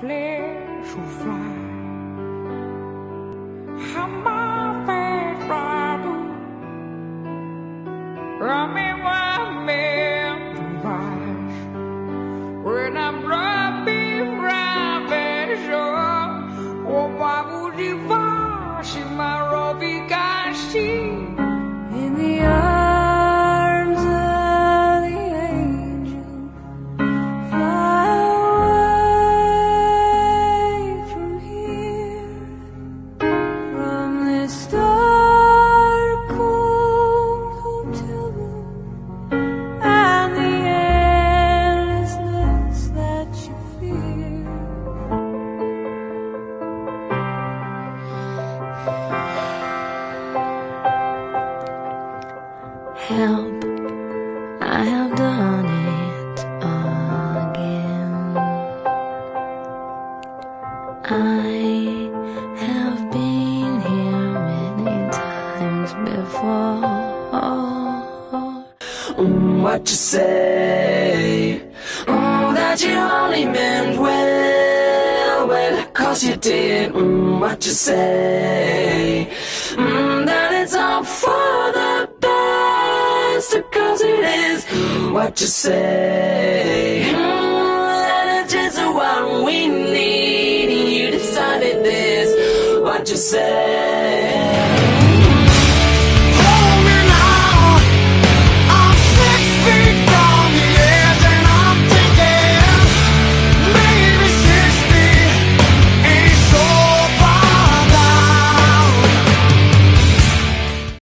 flesh will fly. How my face trouble. Run me one man to rise. When I'm dropping Help, I have done before. Mm, what you say? Mm, that you only meant well, well, cause you did. Mm, what you say? Mm, that it's all for the best, cause it is. What you say? Mm, that it's just what we need, you decided this. What you say?